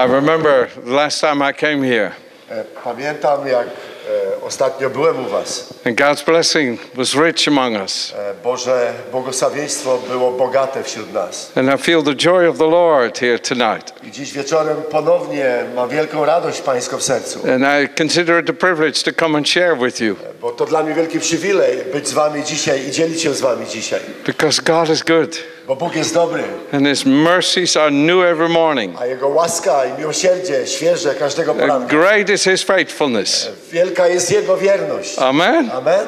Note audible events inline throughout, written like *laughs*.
I remember the last time I came here, E, Pamiętam, jak e, ostatnio byłem u Was. and God's blessing was rich among us. E, Boże błogosławieństwo było bogate wśród nas. And I feel the joy of the Lord here tonight. I dziś wieczorem ponownie mam wielką radość Pańską w sercu, And I consider it a privilege to come and share with you bo to dla mnie wielki przywilej być z Wami dzisiaj i dzielić się z Wami dzisiaj. because God is good Bo Bóg jest dobry, and His mercies are new every morning. a Jego łaska i miłosierdzie świeże każdego And poranka. great is His faithfulness. Wielka jest Jego wierność. Amen. Amen.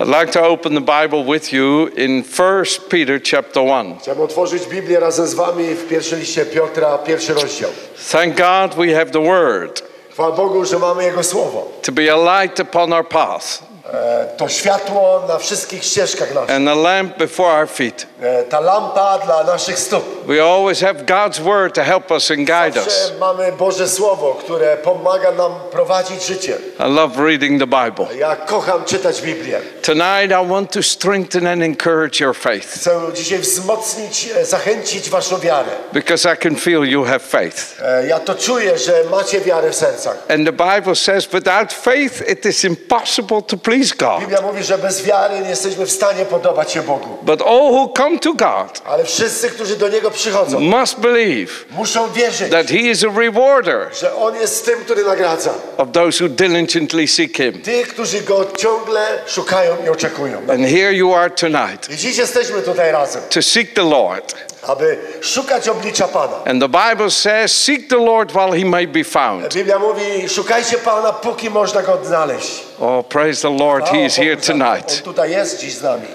I'd like to open the Bible with you in 1 Peter chapter 1. Chciałbym otworzyć Biblię razem z Wami w pierwszym liście Piotra, pierwszy rozdział. Thank God we have the Word Chwała Bogu, że mamy Jego słowo. to be a light upon our path E, To światło na wszystkich ścieżkach naszych. and a lamp before our feet. Ta lampa dla naszych stóp. We always have God's Word to help us and guide us. Mamy Boże Słowo, które pomaga nam prowadzić życie. I love reading the Bible. Ja kocham czytać Biblię. Tonight, I want to strengthen and encourage your faith Chcę dzisiaj wzmocnić, zachęcić waszą wiarę. because I can feel you have faith. Ja to czuję, że macie wiarę w sercach. And the Bible says, without faith, it is impossible to please God. Biblia mówi, że bez wiary nie jesteśmy w stanie podobać się Bogu. But all who come to God Ale wszyscy, którzy do Niego przychodzą, must believe muszą wierzyć, that He is a rewarder że On jest tym, który nagradza. of those who diligently seek Him. Tych, którzy Go ciągle szukają i oczekują. And here you are tonight I dziś jesteśmy tutaj razem, to seek the Lord. Aby szukać oblicza Pana. And the Bible says, Seek the Lord while He may be found. Biblia mówi, szukajcie Pana, póki można Go odnaleźć. Oh, praise the Lord, He is here Bogu za to. On tonight. tutaj jest dziś z nami.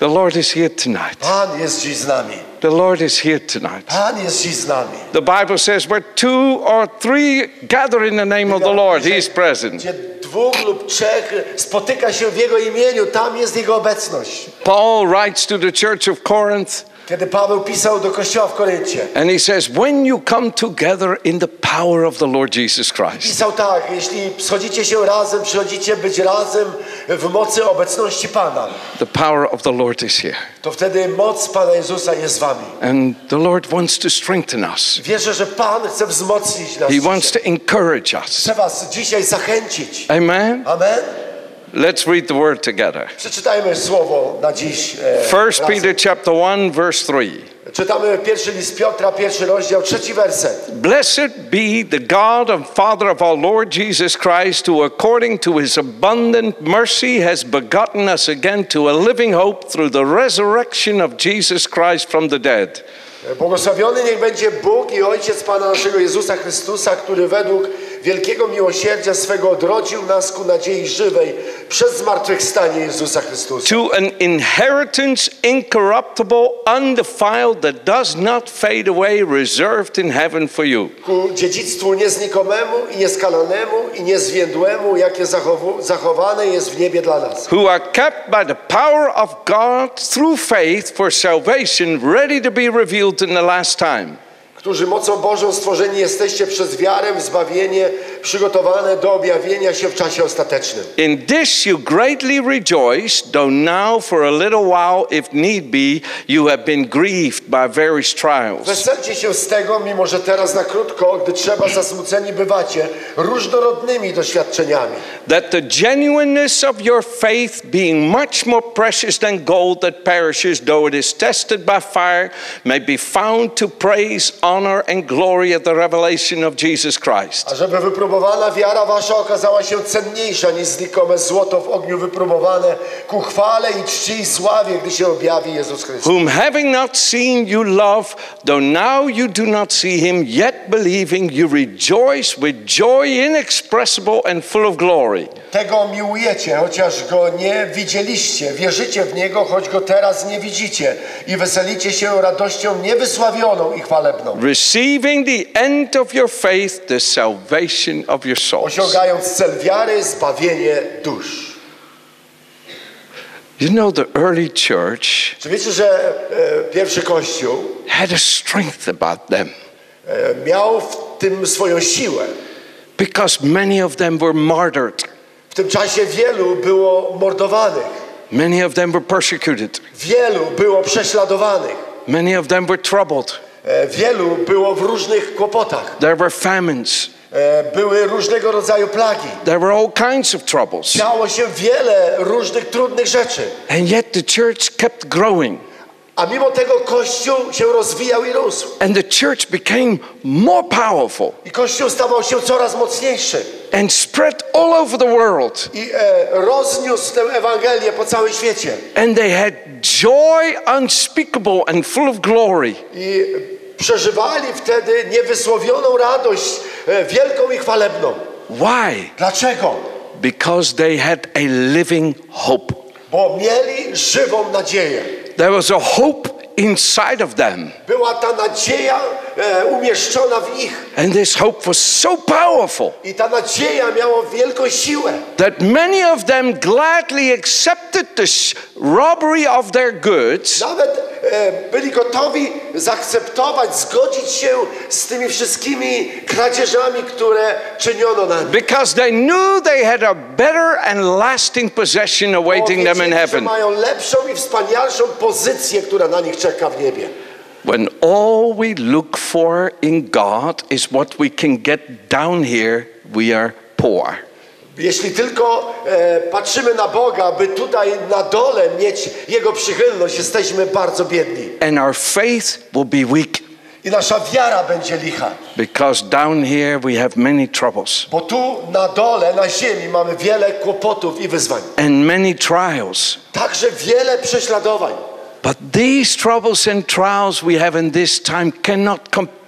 The Lord is here tonight. Pan jest dziś z nami. The Lord is here tonight. Pan jest dziś z nami. The Bible says, Where two or three gather in the name of the Lord, He is present. Gdzie dwóch lub trzech spotyka się w Jego imieniu, tam jest Jego obecność. Paul writes to the church of Corinth, Kiedy Paweł pisał do kościoła w Koryncie, and he says, When you come together in the power of the Lord Jesus Christ, pisał tak, jeśli schodzicie się razem, przychodzicie być razem w mocy obecności Pana, the power of the Lord is here. to wtedy moc Pana Jezusa jest z wami. And the Lord wants to strengthen us, Wierzę, że Pan chce wzmocnić nas. He wants to encourage us. Chce was dzisiaj zachęcić. Amen? Amen. Let's read the word together. Przeczytajmy słowo na dziś. e, First razem. Peter chapter 1, verse 3. Czytamy pierwszy list Piotra, pierwszy rozdział, trzeci werset. Blessed be the God and Father of our Lord Jesus Christ, who according to his abundant mercy has begotten us again to a living hope through the resurrection of Jesus Christ from the dead. Błogosławiony niech będzie Bóg i Ojciec Pana naszego Jezusa Chrystusa, który według wielkiego miłosierdzia swego odrodził nas ku nadziei żywej przez zmartwychwstanie Jezusa Chrystusa. To an inheritance incorruptible, undefiled, that does not fade away, reserved in heaven for you. Ku dziedzictwu nieznikomemu i nieskalanemu i niezwiędłemu, jakie zachowane jest w niebie dla nas. Who are kept by the power of God through faith for salvation, ready to be revealed in the last time. Którzy mocą Bożą stworzeni jesteście przez wiarę w zbawienie przygotowane do objawienia się w czasie ostatecznym. In this you greatly rejoice, though now for a little while, if need be, you have been grieved by various trials. Weselcie się z tego, mimo że teraz na krótko, gdy trzeba zasmuceni bywacie różnorodnymi doświadczeniami. That the genuineness of your faith, being much more precious than gold that perishes, though it is tested by fire, may be found to praise, honor, and glory at the revelation of Jesus Christ. A żeby wypróbowana wiara wasza okazała się cenniejsza niż znikome złoto w ogniu wypróbowane, ku chwale i czci i sławie, gdy się objawi Jezus Chrystus. Whom having not seen you love, though now you do not see him, yet believing you rejoice with joy inexpressible and full of glory. Tego miłujecie, chociaż go nie widzieliście. Wierzycie w niego, choć go teraz nie widzicie. I weselicie się radością niewysławioną i chwalebną. Receiving the end of your faith, the salvation of your souls. Osiągając cel wiary, zbawienie dusz. You know, the early church Czy wiecie, że e, pierwszy kościół had a strength about them e, miał w tym swoją siłę? because many of them were martyred, W tym czasie wielu było mordowanych, many of them were persecuted, wielu było prześladowanych, many of them were troubled. E, Wielu było w różnych kłopotach. There were famines. E, Były różnego rodzaju plagi. There were all kinds of troubles. Działo się wiele różnych trudnych rzeczy. And yet the church kept growing. A mimo tego Kościół się rozwijał i rósł. And the church became more powerful I Kościół stawał się coraz mocniejszy. and spread all over the world. I e, rozniósł tę Ewangelię po całym świecie. And they had joy unspeakable and full of glory. I przeżywali wtedy niewysłowioną radość, e, wielką i chwalebną. Why? Dlaczego? Because they had a living hope. Bo mieli żywą nadzieję. There was a hope inside of them. Była ta nadzieja e, umieszczona w nich. And this hope was so powerful I ta nadzieja miała wielką siłę. that many of them gladly accepted the sh- robbery of their goods Nawet e, byli gotowi zaakceptować, zgodzić się z tymi wszystkimi kradzieżami, które czyniono na nich. because they knew they had a better and lasting possession awaiting them in heaven. mają lepszą i wspanialszą pozycję, która na nich czeka w niebie. When all we look for in God is what we can get down here, we are poor. Jeśli tylko e, patrzymy na Boga, by tutaj na dole mieć Jego przychylność, jesteśmy bardzo biedni. And our faith will be weak I nasza wiara będzie licha. because down here we have many troubles Bo tu na dole, na ziemi mamy wiele kłopotów i wyzwań. and many trials. Także wiele prześladowań. But these troubles and trials we have in this time cannot compare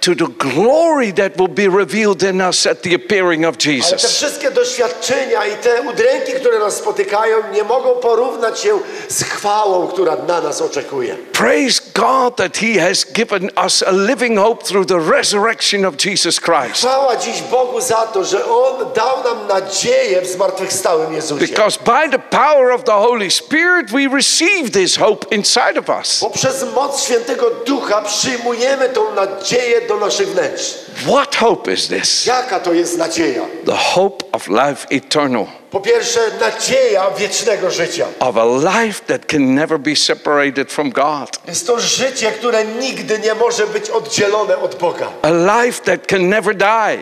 to the glory that will be revealed in us at the appearing of Ale te Jesus. wszystkie doświadczenia i te udręki, które nas spotykają, nie mogą porównać się z chwałą, która na nas oczekuje. Praise God that He has given us a living hope through the resurrection of Jesus Christ. Chwała dziś Bogu za to, że On dał nam nadzieję w zmartwychwstałym Jezusie. Because by the power of the Holy Spirit, we receive this hope inside of us. Bo przez moc Świętego Ducha przyjmujemy tą nadzieję do naszych wnętrz. What hope is this? Jaka to jest nadzieja? The hope of life eternal, Po pierwsze, nadzieja wiecznego życia. of a life that can never be separated from God, Jest to życie, które nigdy nie może być oddzielone od Boga. a life that can never die,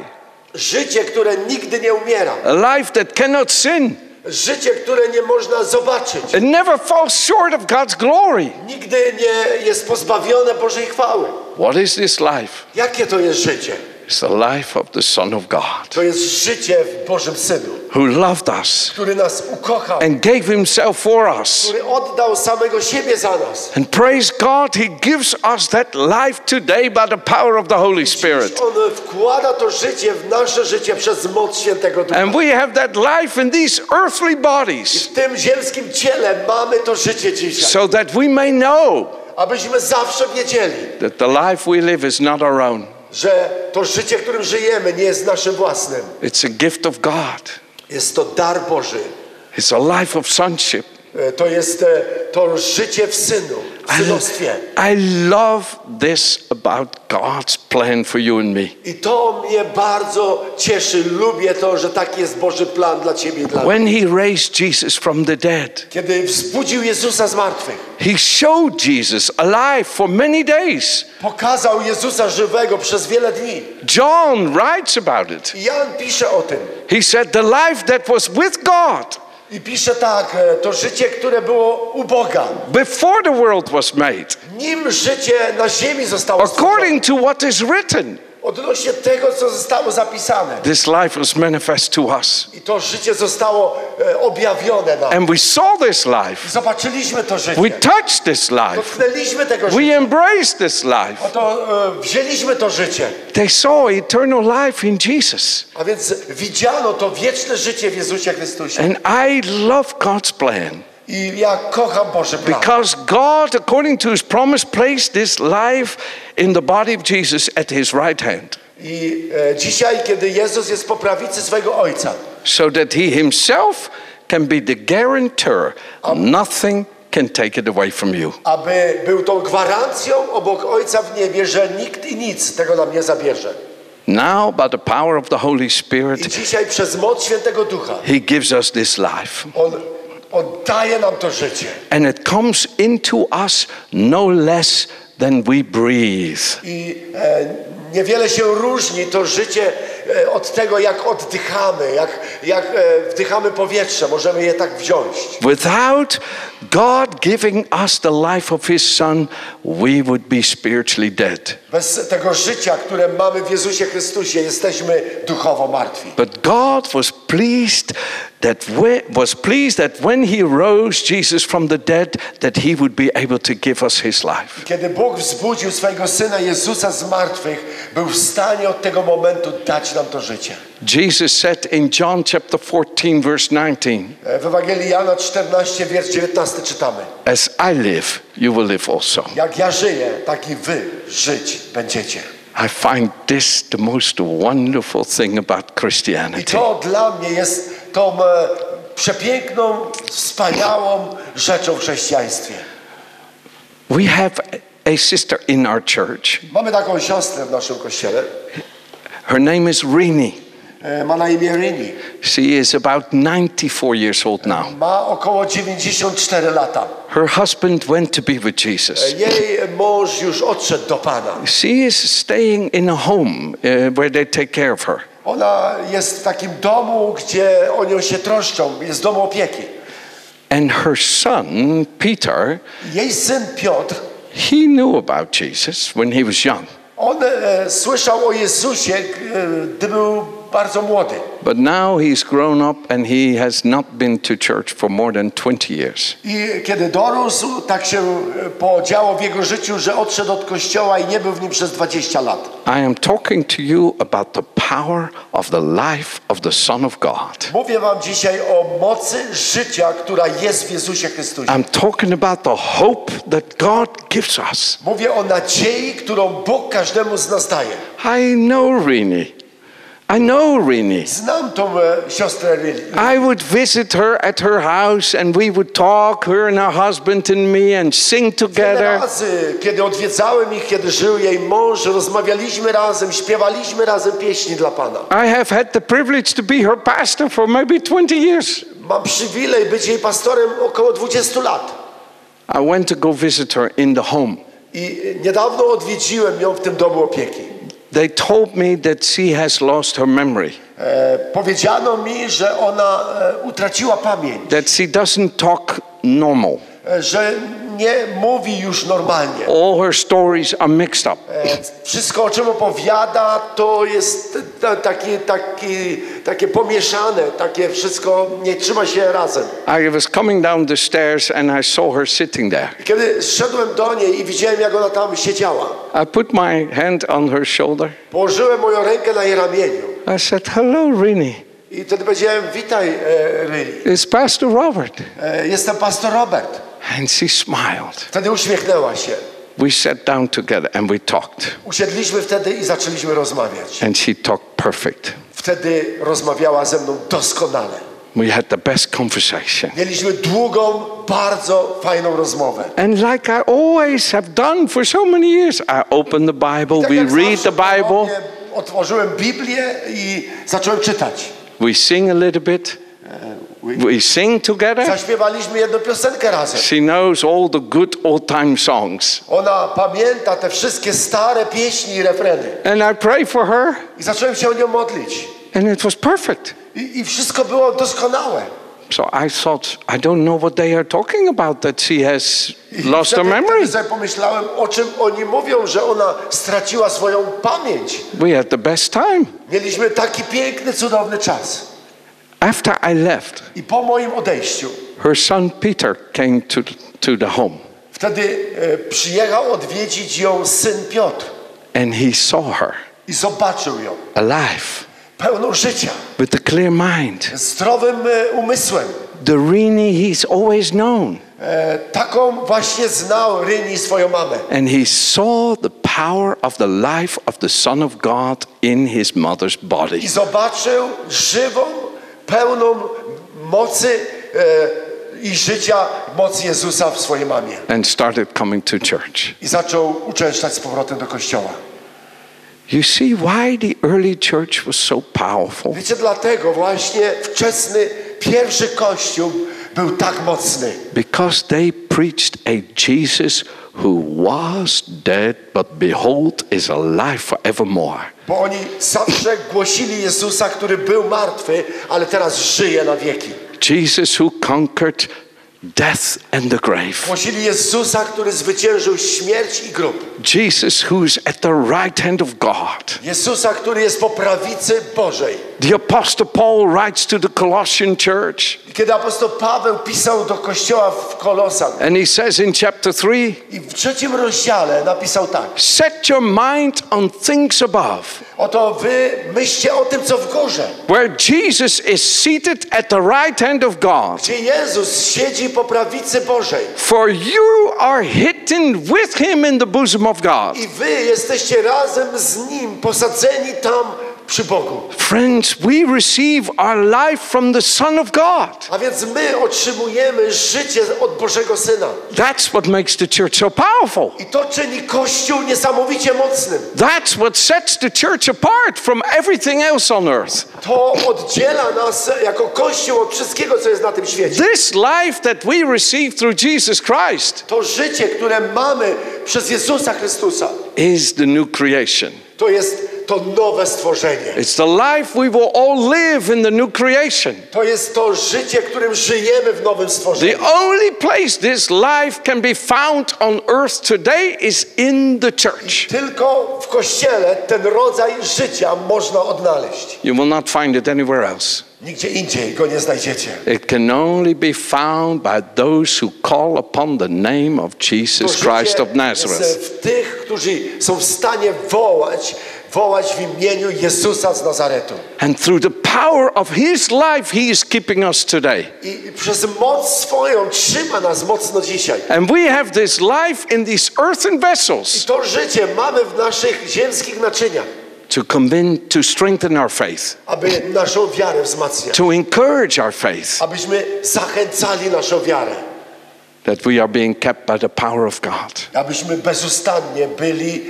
Życie, które nigdy nie umiera. a life that cannot sin. Życie, które nie można zobaczyć. It never falls short of God's glory. Nigdy nie jest pozbawione Bożej chwały. What is this life? Jakie to jest życie? It's the life of the Son of God To jest życie w Bożym Synu, who loved us który nas ukochał, and gave Himself for us. który oddał samego siebie za nas. And praise God, He gives us that life today by the power of the Holy Spirit. On wkłada to życie w nasze życie przez moc Świętego Ducha. And we have that life in these earthly bodies W tym ziemskim ciele mamy to życie dzisiaj, so that we may know abyśmy zawsze wiedzieli, that the life we live is not our own. Że to życie, którym żyjemy, nie jest naszym własnym. It's a gift of God. Jest to dar Boży. It's a life of sonship. E, To jest e, to życie w synu, w I, synostwie. I love this about God's plan for you and me. I to mnie bardzo cieszy. Lubię to, że taki jest Boży plan dla ciebie i dla. When He raised Jesus from the dead, Kiedy wzbudził Jezusa z martwych, He showed Jesus alive for many days. pokazał Jezusa żywego przez wiele dni. John writes about it. Jan pisze o tym. He said, The life that was with God I pisze tak, e, to życie, które było u Boga. before the world was made, Nim życie na ziemi zostało according to what is written. Odnośnie tego, co zostało zapisane. This life was manifest to us. I to życie zostało e, objawione nam. And we saw this life. Zobaczyliśmy to życie. We touched this life. Dotknęliśmy tego We życia. embraced this life. Oto e, wzięliśmy to życie. They saw eternal life in Jesus. A więc widziano to wieczne życie w Jezusie Chrystusie. And I love God's plan I because God, according to his promise, placed this life in the body of Jesus at his right hand I e, dzisiaj, kiedy Jezus jest po prawicy swego Ojca, so that he himself can be the guarantor. Nothing can take it away from you. aby był tą gwarancją obok Ojca w niebie, że nikt i nic tego nam nie zabierze. Now, by the power of the Holy I Spirit, dzisiaj przez moc Świętego Ducha he gives us this life. On, on daje nam to życie. And it comes into us no less than we breathe. I e, niewiele się różni to życie e, od tego, jak oddychamy, jak, jak e, wdychamy powietrze. Możemy je tak wziąć. Without God giving us the life of His Son, we would be spiritually dead. Bez tego życia, które mamy w Jezusie Chrystusie, jesteśmy duchowo martwi. But God was pleased that we, was pleased that when He rose Jesus from the dead, that He would be able to give us His life. Kiedy Bóg wzbudził swojego Syna Jezusa z martwych, był w stanie od tego momentu dać nam to życie. Jesus said in John chapter 14, verse 19, E, W Ewangelii Jana 14, wiersz 19 czytamy. "As I live, you will live also." Jak ja żyję, tak i wy żyć będziecie. I find this the most wonderful thing about I Christianity. to dla mnie jest tą e, przepiękną, wspaniałą rzeczą w chrześcijaństwie. We have a sister in our church. Mamy taką siostrę w naszym kościele. Her name is Rini. E, Ma na imię Rini. She is about 94 years old now. Ma około 94 lata. Her husband went to be with Jesus. Jej mąż już odszedł do Pana. She is staying in a home uh, where they take care of her. Ona jest w takim domu, gdzie o nią się troszczą. Jest dom opieki. And her son, Peter, Jej syn Piotr, he knew about Jesus when he was young. on e, słyszał o Jezusie, e, gdy był bardzo młody. But now he's grown up and he has not been to church for more than 20 years. I kiedy dorósł, tak się e, podziało w jego życiu, że odszedł od kościoła i nie był w nim przez 20 lat. I am talking to you about the power of the life of the Son of God. Mówię wam dzisiaj o mocy życia, która jest w Jezusie Chrystusie. I'm talking about the hope that God gives us. Mówię o nadziei, którą Bóg każdemu z nas daje. I know Rini. I know Rini. Znam tą e, siostrę Lili. I would visit her at her house and we would talk, her and her husband and me, and sing together. razy, kiedy odwiedzałem ich, kiedy żył jej mąż, rozmawialiśmy razem, śpiewaliśmy razem pieśni dla Pana. I have had the privilege to be her pastor for maybe 20 years. Mam przywilej być jej pastorem około 20 lat. I went to go visit her in the home. I niedawno odwiedziłem ją w tym domu opieki. They told me that she has lost her memory, E, powiedziano mi, że ona e, utraciła pamięć, that she doesn't talk normal. e, że nie mówi już normalnie. All her stories are mixed up. E, wszystko, o czym opowiada, to jest ta- taki, taki, takie pomieszane, takie wszystko nie trzyma się razem. I was coming down the stairs and I saw her sitting there. I Kiedy szedłem do niej i widziałem, jak ona tam siedziała, I put my hand on her shoulder. położyłem moją rękę na jej ramieniu I said, Hello, Rini. i wtedy powiedziałem, witaj e, Ryli, It's Pastor Robert. e, jestem pastor Robert. And she smiled. Wtedy uśmiechnęła się. We sat down together and we talked. Usiedliśmy wtedy i zaczęliśmy rozmawiać. And she talked perfect. Wtedy rozmawiała ze mną doskonale. We had the best conversation. Mieliśmy długą, bardzo fajną rozmowę. And like I always have done for so many years, I open the Bible, Tak we read the Bible, Otworzyłem Biblię i zacząłem czytać. we sing a little bit, we sing together. Zaśpiewaliśmy jedną piosenkę razem. She knows all the good old time songs. Ona pamięta te wszystkie stare pieśni i refreny. And I pray for her, I zacząłem się o nią modlić. and it was perfect. I, I wszystko było doskonałe. So I thought, I don't know what they are talking about, that she has lost her memory. pomyślałem, o czym oni mówią, że ona straciła swoją pamięć. We had the best time. Mieliśmy taki piękny, cudowny czas. After I left, I po moim odejściu, her son Peter came to, to the home, wtedy e, przyjechał odwiedzić ją syn Piotr and he saw her i zobaczył ją alive pełną życia, with a clear mind. zdrowym e, umysłem. The Rini he's always known. E, taką właśnie znał Ryni swoją mamę. And he saw the power of the life of the Son of God in his mother's body. I zobaczył żywą, pełną mocy e, i życia mocy Jezusa w swojej mamie. and started coming to church. I zaczął uczęszczać z powrotem do kościoła. You see why the early church was so powerful? Wiecie, dlatego właśnie wczesny, pierwszy kościół był tak mocny. Because they preached a Jesus who was dead, but behold, is alive forevermore. Bo oni zawsze głosili Jezusa, który był martwy, ale teraz żyje na wieki. Jesus who conquered death and the grave. Głosili Jezusa, który zwyciężył śmierć i grób. Jesus who's at the right hand of God. Jezusa, który jest po prawicy Bożej. The Apostle Paul writes to the Colossian church, kiedy apostoł Paweł pisał do kościoła w Kolosan and he says in chapter 3 i w trzecim rozdziale napisał tak. Set your mind on things above, Oto wy myślcie o tym, co w górze. where Jesus is seated at the right hand of God. Gdzie Jezus siedzi po prawicy Bożej. For you are hidden with him in the bosom of God. I wy jesteście razem z Nim posadzeni tam przy Bogu. Friends, we receive our life from the Son of God. A więc my otrzymujemy życie od Bożego Syna. That's what makes the church so powerful. I to czyni Kościół niesamowicie mocnym. That's what sets the church apart from everything else on earth. To oddziela nas jako Kościół od wszystkiego, co jest na tym świecie. This life that we receive through Jesus Christ To życie, które mamy przez Jezusa Chrystusa, is the new creation. to jest to nowe stworzenie. It's the life we will all live in the new creation. To jest to życie, którym żyjemy w nowym stworzeniu. The only place this life can be found on earth today is in the church. Tylko w Kościele ten rodzaj życia można odnaleźć. You will not find it anywhere else. Nigdzie indziej go nie znajdziecie. It can only be found by those who call upon the name of Jesus Christ of Nazareth. w tych, którzy są w stanie wołać, wołać w imieniu Jezusa z Nazaretu. And through the power of his life, he is keeping us today. I przez moc swoją trzyma nas mocno dzisiaj. And we have this life in these earthen vessels To życie mamy w naszych ziemskich naczyniach, to convince, to strengthen our faith, aby naszą wiarę wzmacniać. to encourage our faith Abyśmy zachęcali naszą wiarę. that we are being kept by the power of God. Abyśmy bezustannie byli,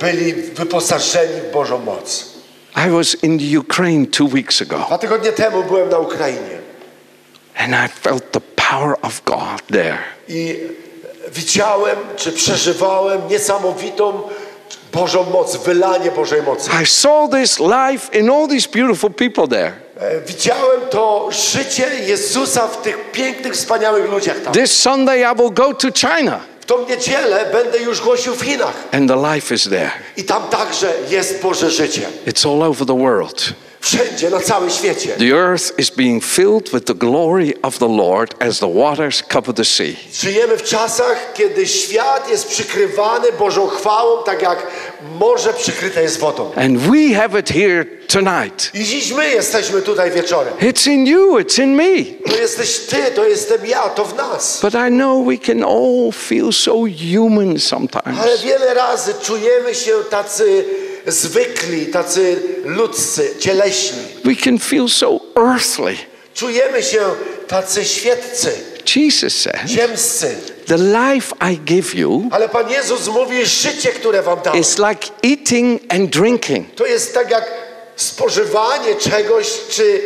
byli wyposażeni w Bożą moc. I was in the Ukraine two weeks ago Dwa tygodnie temu byłem na Ukrainie and I felt the power of God there. i widziałem, czy przeżywałem niesamowitą Bożą moc, wylanie Bożej mocy. I saw this life in all these beautiful people there. E, Widziałem to życie Jezusa w tych pięknych, wspaniałych ludziach tam. This Sunday I will go to China W tą niedzielę będę już głosił w Chinach and the life is there. i tam także jest Boże życie. It's all over the world. Wszędzie, na całym świecie. The earth is being filled with the glory of the Lord as the waters cover the sea. Żyjemy w czasach, kiedy świat jest przykrywany Bożą chwałą, tak jak morze przykryte jest wodą. And we have it here tonight. I dziś my jesteśmy tutaj wieczorem. It's in you, it's in me. To jesteś Ty, to jestem ja, to w nas. But I know we can all feel so human Ale sometimes. wiele razy czujemy się tacy zwykli, tacy ludzcy, cieleśni. We can feel so earthly. Czujemy się tacy świeccy, Jesus said, ziemscy. The life I give you Ale Pan Jezus mówi, życie, które wam dam, is like eating and drinking. to jest tak jak spożywanie czegoś, czy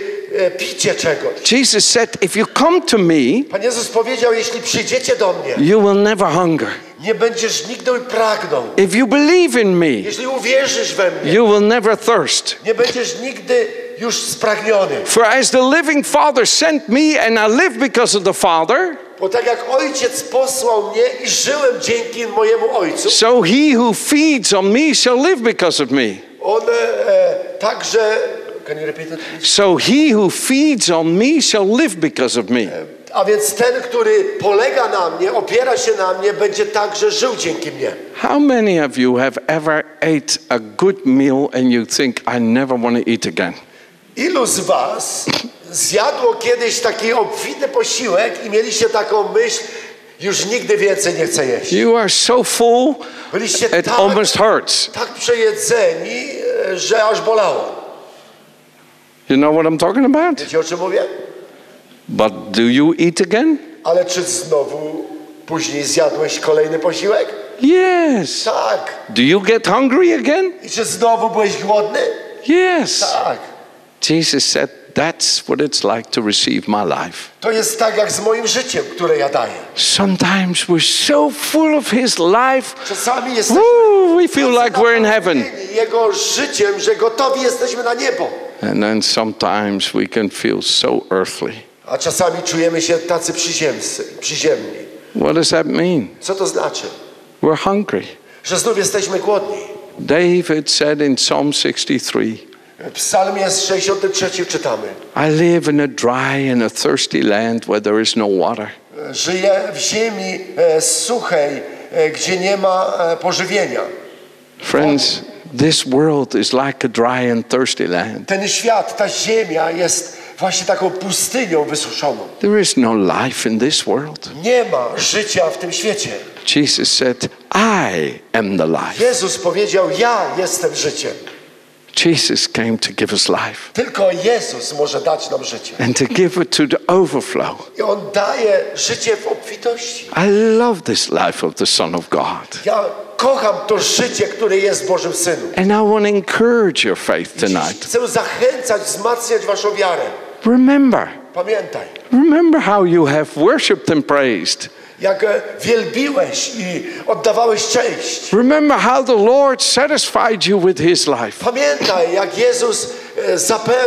picie czegoś. Jesus said, If you come to me, Pan Jezus powiedział, jeśli przyjdziecie do mnie, you will never hunger. nie będziesz nigdy pragnął. If you believe in me, Jeśli uwierzysz we mnie, you will never thirst. nie będziesz nigdy już spragniony. For as the living Father sent me, and I live because of the Father, Bo tak jak Ojciec posłał mnie i żyłem dzięki mojemu Ojcu, so he who feeds on me shall live because of me. On e, także. Can you repeat it? please? So he who feeds on me shall live because of me. A więc ten, który polega na mnie, opiera się na mnie, będzie także żył dzięki mnie. How many of you have ever ate a good meal and you think, I never want to eat again? Ilu z Was zjadło kiedyś taki obfity posiłek i mieliście taką myśl, już nigdy więcej nie chcę jeść? You are so full, Byliście it tak, almost hurts. tak przejedzeni, e, że aż bolało. You know what I'm talking about? Wiecie o czym mówię? But do you eat again? Ale czy znowu później zjadłeś kolejny posiłek? Yes. Tak. Do you get hungry again? I czy znowu byłeś głodny? Yes. Tak. Jesus said, That's what it's like to receive my life. To jest tak jak z moim życiem, które ja daję. Sometimes we're so full of His life, Czasami jesteśmy woo, we feel like we're in heaven. Jego życiem, że gotowi jesteśmy na niebo. And then sometimes we can feel so earthly. A czasami czujemy się tacy przyziemscy, przyziemni. What does that mean? Co to znaczy? We're hungry. Że znów jesteśmy głodni. David said in Psalm 63 W psalmie 63 czytamy. I live in a dry and a thirsty land where there is no water. Żyję w ziemi e, suchej, e, gdzie nie ma e, pożywienia. Friends, this world is like a dry and thirsty land. Ten świat, ta ziemia jest właśnie taką pustynią wysuszoną. There is no life in this world. Nie ma życia w tym świecie. Jesus said, I am the life. Jezus powiedział, ja jestem życiem. Jesus came to give us life Tylko Jezus może dać nam życie. and to give it to the overflow. I On daje życie w obfitości. I love this life of the Son of God. Ja kocham to życie, które jest w Bożym Synu. And I want to encourage your faith tonight. chcę zachęcać, wzmacniać waszą wiarę. Remember, Pamiętaj, remember how you have worshiped and praised. Jak e, wielbiłeś i oddawałeś cześć. Remember how the Lord satisfied you with his life. Pamiętaj, jak Jezus e,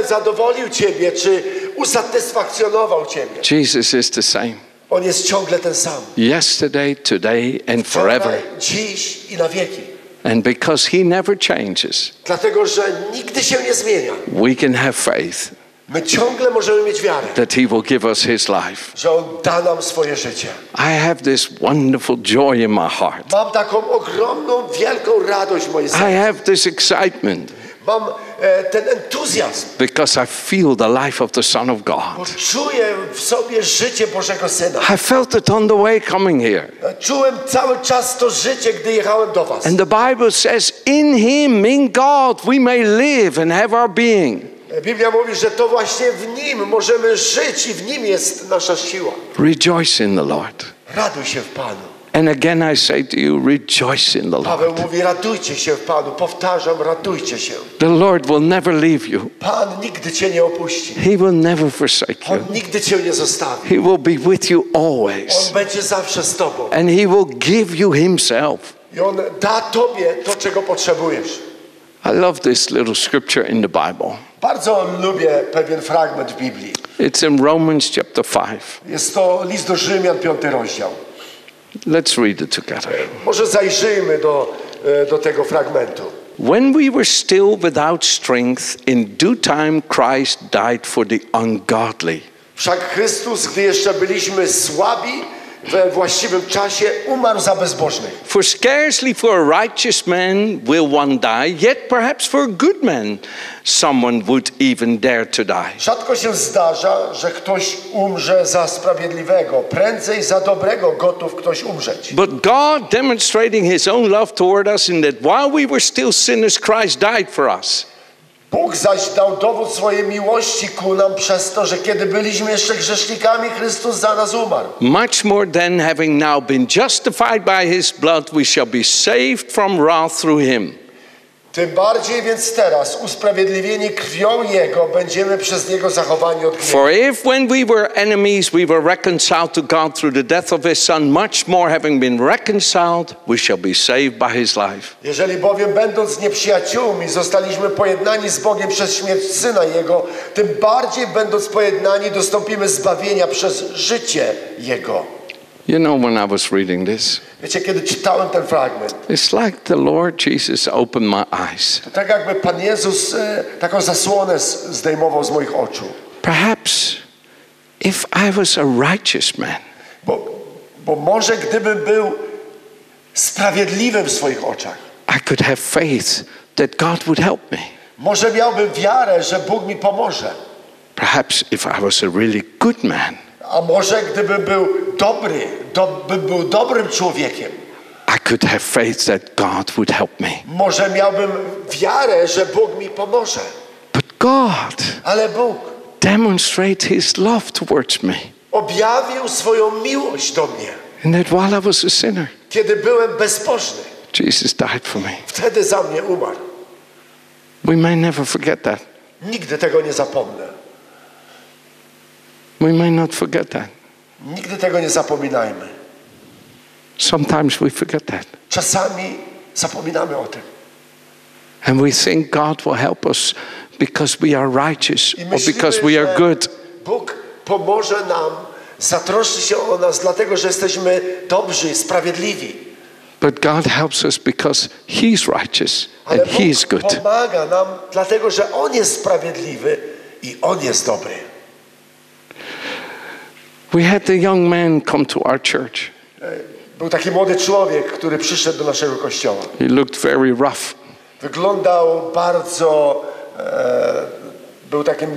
zadowolił Ciebie, czy usatysfakcjonował Ciebie. Jesus is the same On jest ciągle ten sam. yesterday, today, and forever. Dziś i na wieki. And because he never changes, Dlatego, że nigdy się nie zmienia. we can have faith My ciągle możemy mieć wiarę, that he will give us his life. że On da nam swoje życie. I have this wonderful joy in my heart. Mam taką ogromną, wielką radość w I have this excitement Mam e, ten entuzjazm, because I feel the life of the Son of bo God. czuję w sobie życie Bożego Syna. I felt it on the way coming here. Czułem cały czas to życie, gdy jechałem do Was. And the Bible says, In him, in God, we may live and have our being. Biblia mówi, że to właśnie w Nim możemy żyć i w Nim jest nasza siła. Rejoice in the Lord. Raduj się w Panu. And again, I say to you, rejoice in the Paweł Lord. mówi, radujcie się w Panu. Powtarzam, radujcie się. The Lord will never leave you, Pan nigdy Cię nie opuści. He will never forsake On you. nigdy Cię nie zostawi. He will be with you always. On będzie zawsze z Tobą. And He will give you Himself. I On da Tobie to, czego potrzebujesz. I love this little scripture in the Bible. Bardzo lubię pewien fragment w Biblii. It's in Romans chapter 5. Jest to list do Rzymian, piąty rozdział. Let's read it together. Może zajrzyjmy do, e, do tego fragmentu. When we were still without strength, in due time Christ died for the ungodly. Wszak Chrystus, gdy jeszcze byliśmy słabi, we właściwym czasie umarł za bezbożnych. For scarcely for a righteous man will one die, yet perhaps for a good man someone would even dare to die. Rzadko się zdarza, że ktoś umrze za sprawiedliwego. Prędzej za dobrego gotów ktoś umrzeć. But God, demonstrating his own love toward us, in that while we were still sinners, Christ died for us. Bóg zaś dał dowód swojej miłości ku nam przez to, że kiedy byliśmy jeszcze grzesznikami, Chrystus za nas umarł. Much more then, having now been justified by his blood, we shall be saved from wrath through him. Tym bardziej więc teraz, usprawiedliwieni krwią Jego, będziemy przez Niego zachowani od gniewu. For if when we were enemies we were reconciled to God through the death of his son, much more having been reconciled, we shall be saved by his life. Jeżeli bowiem będąc nieprzyjaciółmi zostaliśmy pojednani z Bogiem przez śmierć Syna Jego, tym bardziej będąc pojednani dostąpimy zbawienia przez życie Jego. You know, when I was reading this, Wiecie, kiedy czytałem ten fragment, it's like the Lord Jesus opened my eyes. to tak jakby Pan Jezus e, taką zasłonę z- zdejmował z moich oczu. Perhaps if I was a righteous man, Bo, bo może gdybym był sprawiedliwym w swoich oczach, I could have faith that God would help me. może miałbym wiarę, że Bóg mi pomoże. Perhaps if I was a really good man, A może gdybym był dobry, do, bym był dobrym człowiekiem, I could have faith that God would help me. może miałbym wiarę, że Bóg mi pomoże. But God Ale Bóg demonstrated his love towards me. objawił swoją miłość do mnie, And that while I was a sinner, kiedy byłem bezbożny. Jesus died for me. Wtedy za mnie umarł. We may never forget that. Nigdy tego nie zapomnę. We may not forget that. Nigdy tego nie zapominajmy. Sometimes we forget that. Czasami zapominamy o tym. And we think God will help us because we are righteous I or myślimy, because we are good. Bóg pomoże nam, zatroszczy się o nas, dlatego że jesteśmy dobrzy, sprawiedliwi. But God helps us because He's righteous Ale and He is Bóg good. pomaga nam, dlatego że On jest sprawiedliwy i On jest dobry. We had a young man come to our church. Był taki młody człowiek, który przyszedł do naszego kościoła. He looked very rough. Wyglądał bardzo, e, był takim,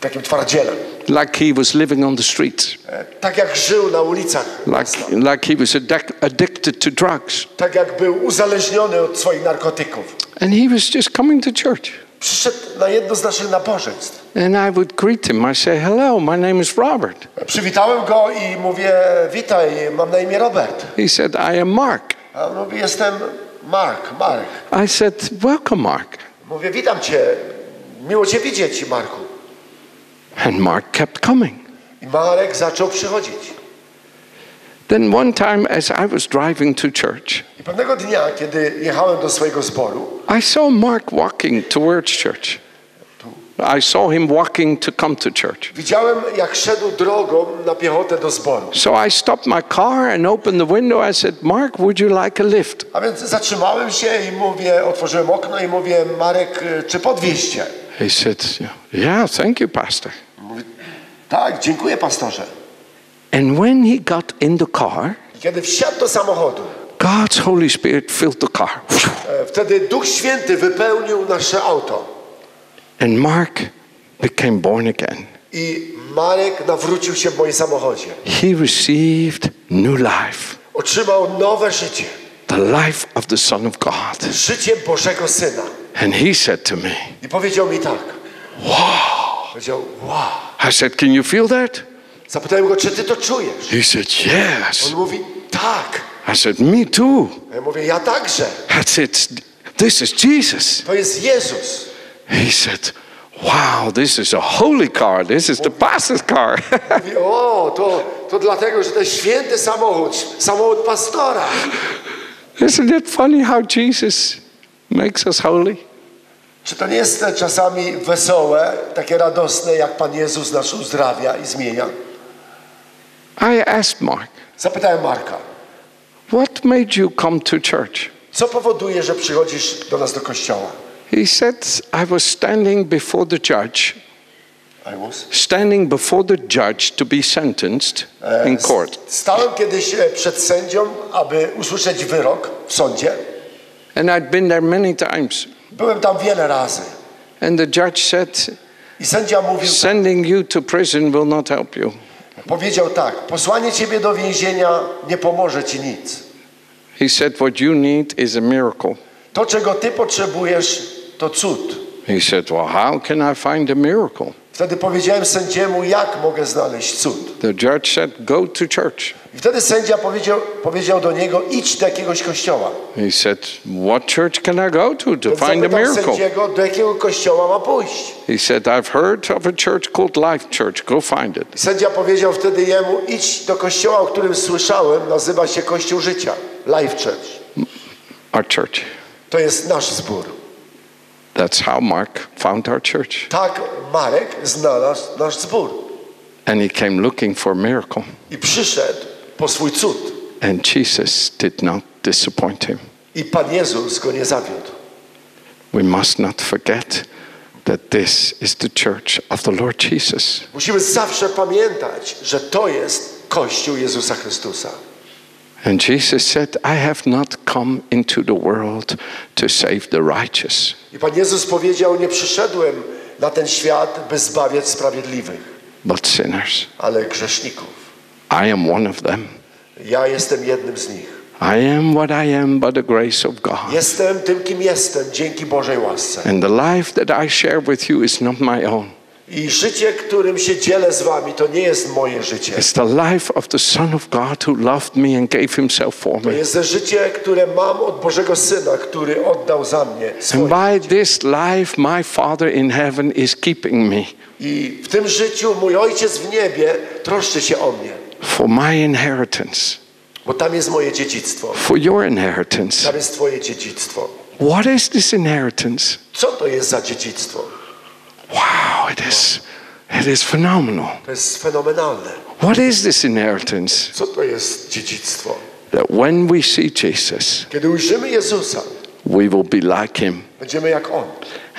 takim twardzielem. like he was living on the streets, E, tak jak żył na ulicach, like, like he was addic- addicted to drugs. tak jak był uzależniony od swoich narkotyków. And he was just coming to church. Przyszedł na jedno z naszych nabożeństw. And I would greet him. I say, Hello, my name is Robert. Przywitałem go i mówię, witaj, mam na imię Robert. He said, I am Mark. A on mówi, jestem Mark, Mark. I said, Welcome, Mark. Mówię, witam cię, miło cię widzieć, Marku. And Mark kept coming. I Marek zaczął przychodzić. Then one time, as I was driving to church, I pewnego dnia, kiedy jechałem do swojego zboru, I saw Mark walking towards church. I saw him walking to come to church. widziałem, jak szedł drogą na piechotę do zboru. So I stopped my car and opened the window. I said, Mark, would you like a lift? A więc zatrzymałem się i mówię, otworzyłem okno i mówię, Marek, y, czy podwieźć cię? He said, Yeah, thank you, Pastor. Mówi, tak, dziękuję pastorze. And when he got in the car, kiedy wsiadł do samochodu, God's Holy Spirit filled the car. e, wtedy Duch Święty wypełnił nasze auto. And Mark became born again. I Marek nawrócił się w moim samochodzie. He received new life, Otrzymał nowe życie. the life of the Son of God. Życie Bożego Syna. And he said to me, I powiedział mi tak. Wow. Powiedział, wow. I said, Can you feel that? Zapytałem go, czy ty to czujesz? He said, Yes. On mówi, tak. I said, Me too. Ja mówię, ja także. I said, This is Jesus. To jest Jezus. He said, Wow, this is a holy car. This is the pastor's car. *laughs* Mówi, o, to, to dlatego, że to jest święty samochód. Samochód pastora. Isn't it funny how Jesus makes us holy? Czy to nie jest czasami wesołe, takie radosne, jak Pan Jezus nas uzdrawia i zmienia? I asked Mark, Zapytałem Marka, What made you come to church? co powoduje, że przychodzisz do nas do kościoła? He said, I was standing before the judge, I was. standing before the judge to be sentenced in court. Stałem kiedyś e, przed sędzią, aby usłyszeć wyrok w sądzie. And I'd been there many times. Byłem tam wiele razy. And the judge said, I sędzia mówił, Sending you to prison will not help you. powiedział tak, posłanie ciebie do więzienia nie pomoże ci nic. He said, What you need is a miracle. To, czego ty potrzebujesz, to cud. He said, Well, how can I find a miracle? Wtedy powiedziałem sędziemu, jak mogę znaleźć cud. The judge said, Go to church. I wtedy sędzia powiedział, powiedział do niego, idź do jakiegoś kościoła. He said, What church can I go to to Więc find a miracle? sędziego, do jakiego kościoła ma pójść. He said, I've heard of a church called Life Church. Go find it. I sędzia powiedział wtedy jemu, idź do kościoła, o którym słyszałem, nazywa się Kościół Życia, Life Church. Our church. To jest nasz zbór. That's how Mark found our church. Tak Marek znalazł nasz zbór. And he came looking for a miracle. I przyszedł po swój cud. And Jesus did not disappoint him. I Pan Jezus go nie zawiódł. We must not forget that this is the church of the Lord Jesus. Musimy zawsze pamiętać, że to jest Kościół Jezusa Chrystusa. And Jesus said, I have not come into the world to save the righteous, I Pan Jezus powiedział, nie przyszedłem na ten świat, by zbawiać sprawiedliwych, but sinners. ale grzeszników. I am one of them. Ja jestem jednym z nich. I am what I am by the grace of God. Jestem tym, kim jestem, dzięki Bożej łasce. And the life that I share with you is not my own. I życie, którym się dzielę z wami, to nie jest moje życie. It's the life of the Son of God who loved me and gave himself for To me. jest życie, które mam od Bożego Syna, który oddał za mnie And swoje. by this life, my Father in heaven is keeping me I w tym życiu mój Ojciec w niebie troszczy się o mnie, for my inheritance, bo tam jest moje dziedzictwo. for your inheritance. Tam jest twoje dziedzictwo. What is this inheritance? Co to jest za dziedzictwo? Wow, it is, it is phenomenal. To jest fenomenalne. What is this inheritance? Co to jest dziedzictwo? That when we see Jesus, Kiedy ujrzymy Jezusa, we will be like him. będziemy jak On.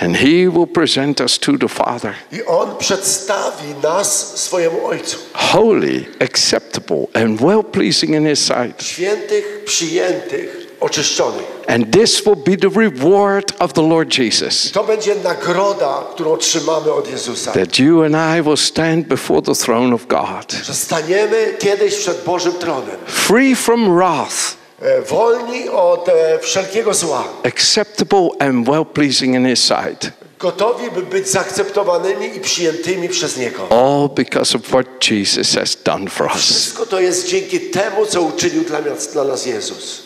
And he will present us to the Father, I On przedstawi nas swojemu Ojcu. holy, acceptable, and well pleasing in his sight. Świętych, przyjętych, oczyszczonych. And this will be the reward of the Lord Jesus. I to będzie nagroda, którą otrzymamy od Jezusa. That you and I will stand before the throne of God, Że staniemy kiedyś przed Bożym tronem. free from wrath, e, Wolni od e, wszelkiego zła. acceptable and well pleasing in his sight. Gotowi, by być zaakceptowanymi i przyjętymi przez Niego. All because of what Jesus has done for us. Wszystko to jest dzięki temu, co uczynił dla nas, dla nas Jezus.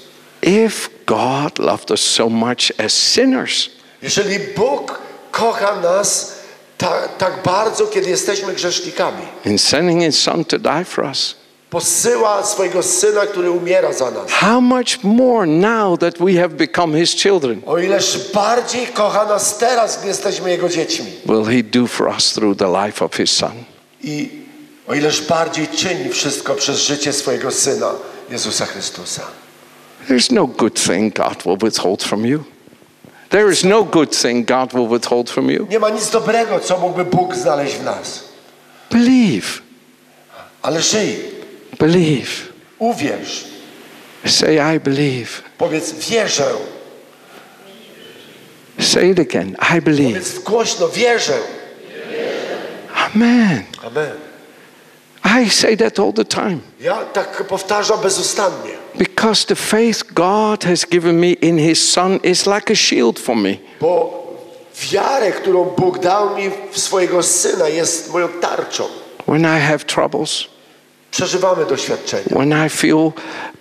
If God loved us so much as sinners, Jeżeli Bóg kocha nas tak, tak bardzo, kiedy jesteśmy grzesznikami, in sending his Son to die for us, posyła swojego Syna, który umiera za nas. how much more now that we have become his children O ileż bardziej kocha nas teraz, gdy jesteśmy Jego dziećmi. will he do for us through the life of his Son? I o ileż bardziej czyni wszystko przez życie swojego Syna, Jezusa Chrystusa. There's no good thing God will withhold from you. There is no good thing God will withhold from you. Nie ma nic dobrego, co mógłby Bóg znaleźć w nas. Believe, Ale żyj, believe. uwierz, Say, I believe. powiedz wierzę, Say it again. I believe. powiedz głośno wierzę. Amen. Amen. I say that all the time Ja tak powtarzam bezustannie, because the faith God has given me in His Son is like a shield for me. bo wiarę, którą Bóg dał mi w swojego Syna jest moją tarczą. When I have troubles, Przeżywamy doświadczenia. when I feel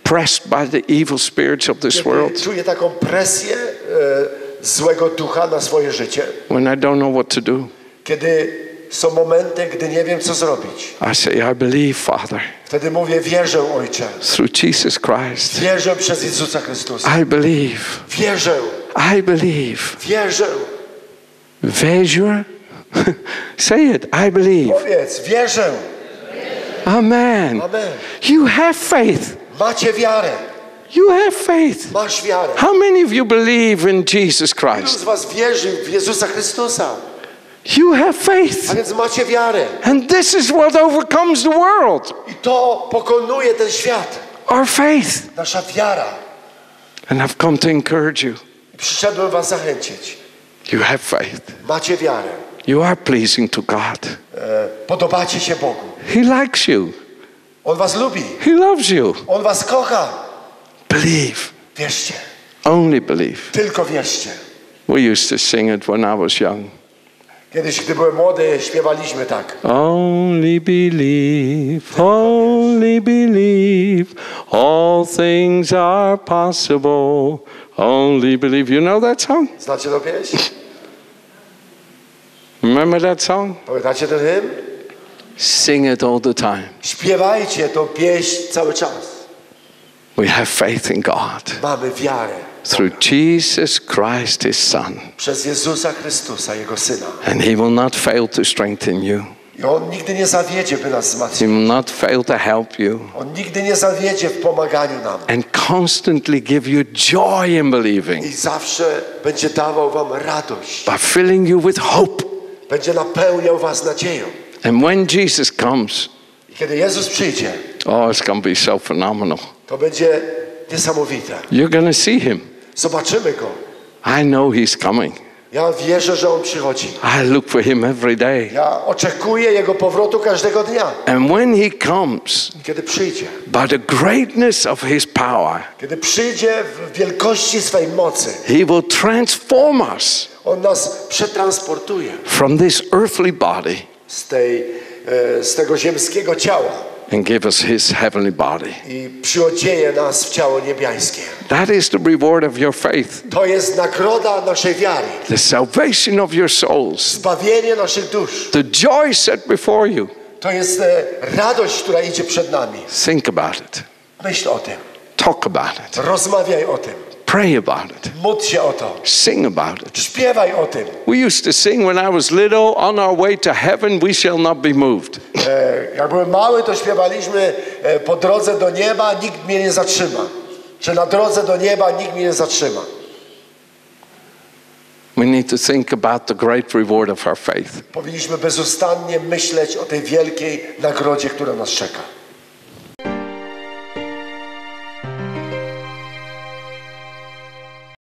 pressed by the evil spirits of this Kiedy world, czuję taką presję e, złego ducha na swoje życie, when I don't know what to do, kiedy są momenty, gdy nie wiem, co zrobić. I say, I believe, Father, Wtedy mówię, wierzę, Ojcze. through Jesus Christ. Wierzę przez Jezusa Chrystusa. I believe. Wierzę, I believe. wierzę. Veja. *laughs* Say it. I believe. Powiedz, wierzę. Amen. Amen. You have faith. Macie wiarę. You have faith. Masz wiarę. How many of you believe in Jesus Ilu Christ? z was wierzy w Jezusa Chrystusa? You have faith. A więc macie wiarę. And this is what overcomes the world I to pokonuje ten świat. our faith. Nasza wiara. And I've come to encourage you. Przyszedłem was zachęcić. You have faith. Macie wiarę. You are pleasing to God. E, podobacie się Bogu. He likes you, On was lubi. He loves you. On was kocha. Believe. Wierzcie. Only believe. Tylko wierzcie. We used to sing it when I was young. Kiedyś, gdy byłem młody, śpiewaliśmy tak. Only believe, only believe, all things are possible. Only believe. You know that song? Znacie to pieśń? Remember that song? Pamiętacie ten hymn? Sing it all the time. Śpiewajcie tą pieśń cały czas. We have faith in God Mamy wiarę through Jesus Christ, His Son, przez Jezusa Chrystusa, Jego Syna. and He will not fail to strengthen you. I On nigdy nie zawiedzie, by nas He wzmacniać. will not fail to help you, On nigdy nie zawiedzie w pomaganiu nam. and constantly give you joy in believing I zawsze będzie dawał wam radość. by filling you with hope. Będzie napełniał was nadzieją. And when Jesus comes, I kiedy Jezus przyjdzie, oh, it's going to be so phenomenal. to będzie niesamowite. You're going to see Him. Zobaczymy Go. I know He's coming. Ja wierzę, że On przychodzi. I look for Him every day. Ja oczekuję Jego powrotu każdego dnia. And when He comes, Kiedy przyjdzie. by the greatness of His power, Kiedy przyjdzie w wielkości swej mocy. He will transform us On nas przetransportuje from this earthly body z, tej, e, z tego ziemskiego ciała and give us his heavenly body. i przyodzieje nas w ciało niebiańskie. That is the reward of your faith, To jest nagroda naszej wiary, the salvation of your souls, zbawienie naszych dusz. the joy set before you. To jest e, radość, która idzie przed nami. Think about it, Myśl o tym, talk about it, rozmawiaj o tym, pray about it, módl się o to, sing about it. śpiewaj o tym. We used to sing when I was little, on our way to heaven, we shall not be moved. E, Jak byłem mały, to śpiewaliśmy e, po drodze do nieba nikt mnie nie zatrzyma. Czy na drodze do nieba nikt mnie nie zatrzyma. We need to think about the great reward of our faith. Powinniśmy bezustannie myśleć o tej wielkiej nagrodzie, która nas czeka.